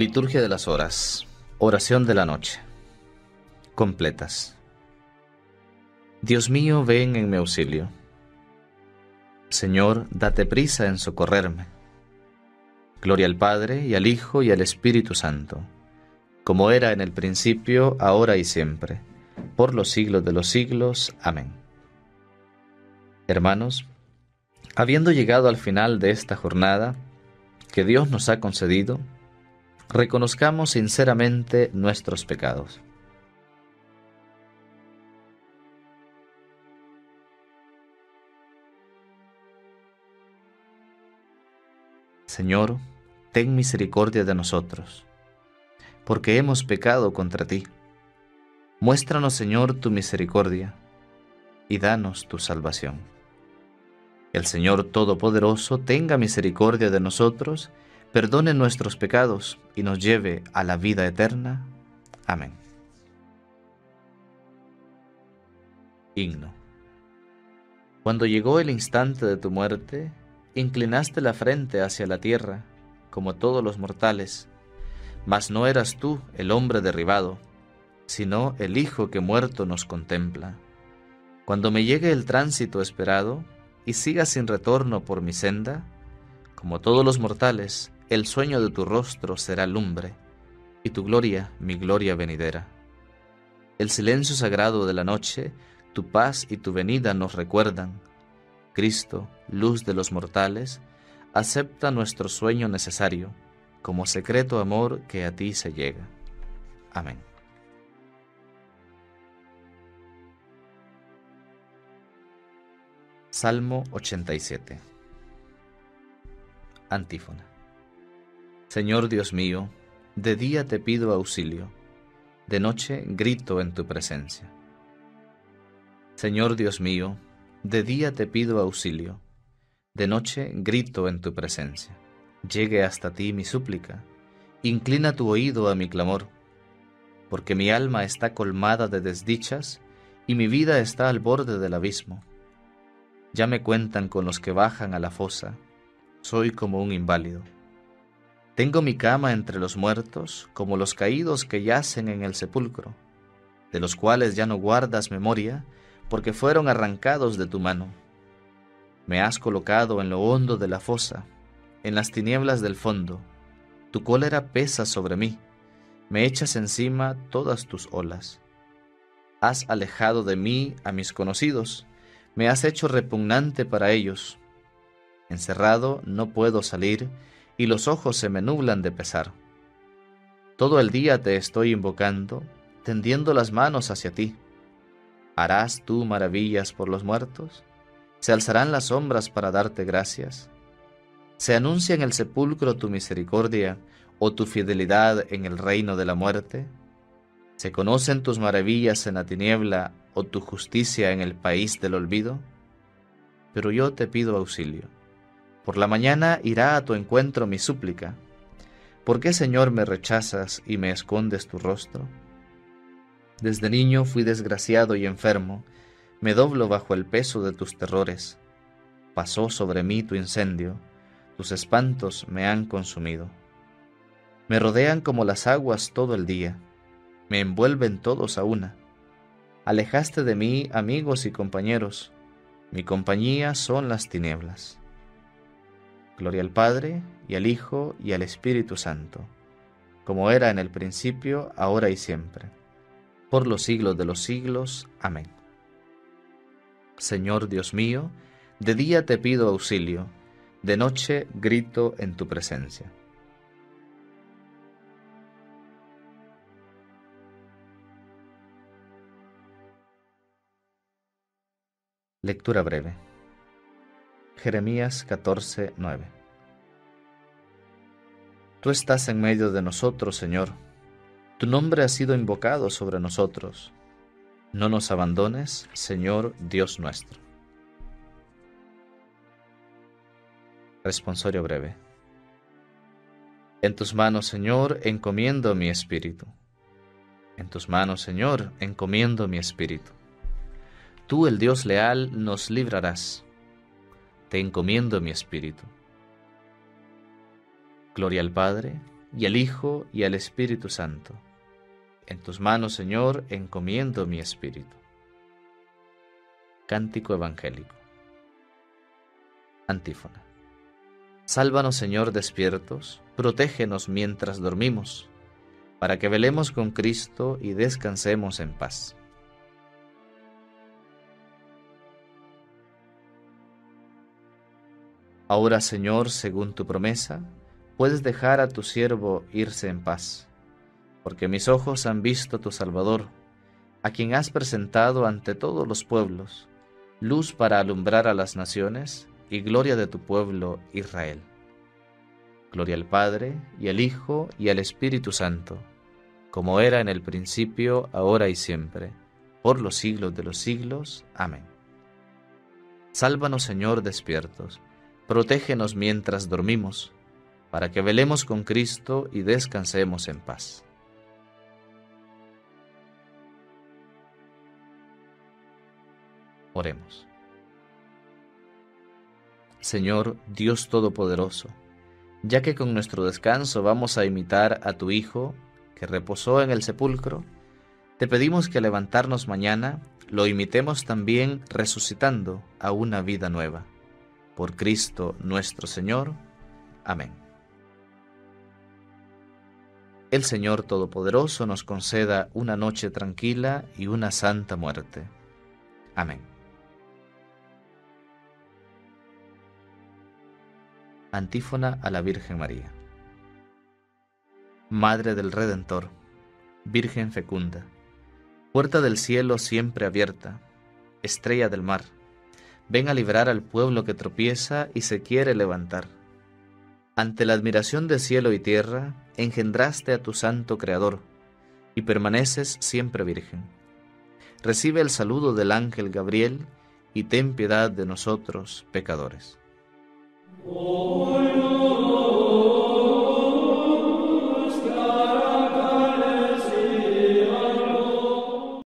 Liturgia de las Horas. Oración de la Noche. Completas. Dios mío, ven en mi auxilio. Señor, date prisa en socorrerme. Gloria al Padre, y al Hijo, y al Espíritu Santo, como era en el principio, ahora y siempre, por los siglos de los siglos. Amén. Hermanos, habiendo llegado al final de esta jornada que Dios nos ha concedido, reconozcamos sinceramente nuestros pecados. Señor, ten misericordia de nosotros, porque hemos pecado contra ti. Muéstranos, Señor, tu misericordia, y danos tu salvación. El Señor Todopoderoso tenga misericordia de nosotros, perdone nuestros pecados y nos lleve a la vida eterna. Amén. Himno. Cuando llegó el instante de tu muerte, inclinaste la frente hacia la tierra, como todos los mortales, mas no eras tú el hombre derribado, sino el Hijo que muerto nos contempla. Cuando me llegue el tránsito esperado y siga sin retorno por mi senda, como todos los mortales, el sueño de tu rostro será lumbre, y tu gloria mi gloria venidera. El silencio sagrado de la noche, tu paz y tu venida nos recuerdan. Cristo, luz de los mortales, acepta nuestro sueño necesario, como secreto amor que a ti se llega. Amén. Salmo 87 Antífona Señor Dios mío, de día te pido auxilio, de noche grito en tu presencia. Señor Dios mío, de día te pido auxilio, de noche grito en tu presencia. Llegue hasta ti mi súplica, inclina tu oído a mi clamor, porque mi alma está colmada de desdichas y mi vida está al borde del abismo. Ya me cuentan con los que bajan a la fosa, soy como un inválido. Tengo mi cama entre los muertos, como los caídos que yacen en el sepulcro, de los cuales ya no guardas memoria, porque fueron arrancados de tu mano. Me has colocado en lo hondo de la fosa, en las tinieblas del fondo. Tu cólera pesa sobre mí, me echas encima todas tus olas. Has alejado de mí a mis conocidos, me has hecho repugnante para ellos. Encerrado no puedo salir, y los ojos se me nublan de pesar. Todo el día te estoy invocando, tendiendo las manos hacia ti. ¿Harás tú maravillas por los muertos? ¿Se alzarán las sombras para darte gracias? ¿Se anuncia en el sepulcro tu misericordia o tu fidelidad en el reino de la muerte? ¿Se conocen tus maravillas en la tiniebla o tu justicia en el país del olvido? Pero yo te pido auxilio por la mañana irá a tu encuentro mi súplica. ¿Por qué, Señor, me rechazas y me escondes tu rostro? Desde niño fui desgraciado y enfermo, me doblo bajo el peso de tus terrores. Pasó sobre mí tu incendio, tus espantos me han consumido. Me rodean como las aguas todo el día, me envuelven todos a una. Alejaste de mí amigos y compañeros, mi compañía son las tinieblas. Gloria al Padre, y al Hijo, y al Espíritu Santo, como era en el principio, ahora y siempre, por los siglos de los siglos. Amén. Señor Dios mío, de día te pido auxilio, de noche grito en tu presencia. Lectura breve. Jeremías 14, 9. Tú estás en medio de nosotros, Señor. Tu nombre ha sido invocado sobre nosotros. No nos abandones, Señor Dios nuestro. Responsorio breve. En tus manos, Señor, encomiendo mi espíritu. En tus manos, Señor, encomiendo mi espíritu. Tú, el Dios leal, nos librarás te encomiendo mi espíritu. Gloria al Padre, y al Hijo, y al Espíritu Santo. En tus manos, Señor, encomiendo mi espíritu. Cántico Evangélico. Antífona. Sálvanos, Señor, despiertos, protégenos mientras dormimos, para que velemos con Cristo y descansemos en paz. Ahora, Señor, según tu promesa, puedes dejar a tu siervo irse en paz, porque mis ojos han visto tu Salvador, a quien has presentado ante todos los pueblos, luz para alumbrar a las naciones y gloria de tu pueblo Israel. Gloria al Padre, y al Hijo, y al Espíritu Santo, como era en el principio, ahora y siempre, por los siglos de los siglos. Amén. Sálvanos, Señor, despiertos protégenos mientras dormimos, para que velemos con Cristo y descansemos en paz. Oremos. Señor Dios Todopoderoso, ya que con nuestro descanso vamos a imitar a tu Hijo, que reposó en el sepulcro, te pedimos que levantarnos mañana lo imitemos también resucitando a una vida nueva por Cristo nuestro Señor. Amén. El Señor Todopoderoso nos conceda una noche tranquila y una santa muerte. Amén. Antífona a la Virgen María. Madre del Redentor, Virgen fecunda, puerta del cielo siempre abierta, estrella del mar, ven a librar al pueblo que tropieza y se quiere levantar. Ante la admiración de cielo y tierra, engendraste a tu santo Creador, y permaneces siempre virgen. Recibe el saludo del ángel Gabriel, y ten piedad de nosotros, pecadores.